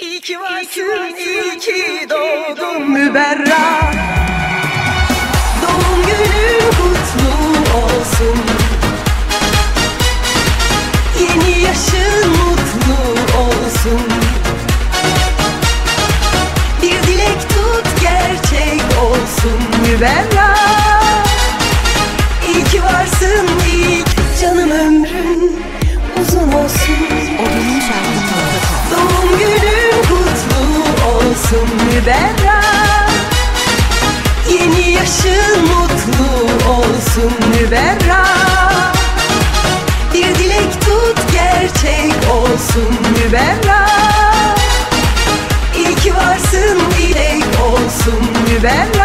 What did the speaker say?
İyi ki varsın, iyi ki doğdun müberra. Doğum günün kutlu olsun. Yeni yaşın mutlu olsun. Bir dilek tut gerçek olsun. Müberra Zerra Yeni yaşın mutlu olsun Müberra Bir dilek tut gerçek olsun Müberra İyi ki varsın dilek olsun Müberra